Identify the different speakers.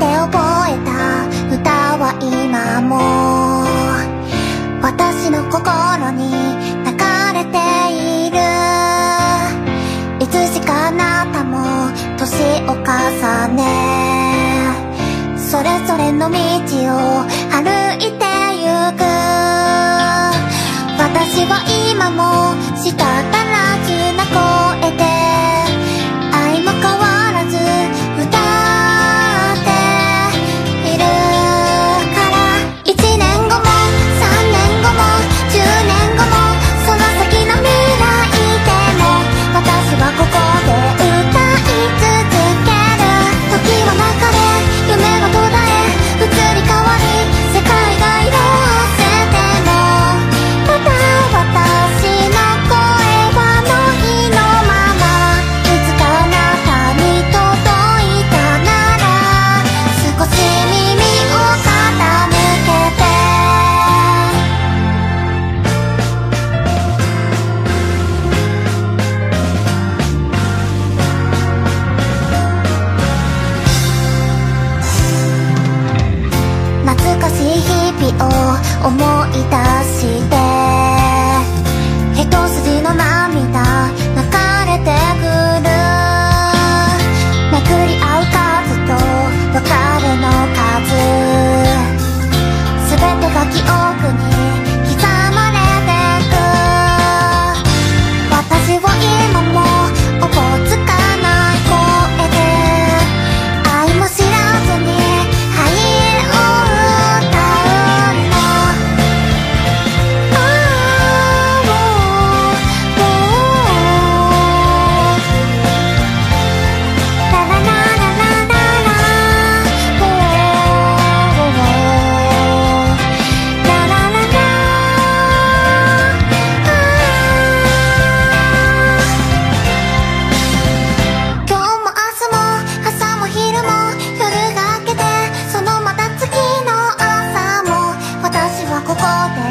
Speaker 1: で覚えた歌は今も私の心に流れている。いつしかあなたも年を重ねそれぞれの道をを思い出こ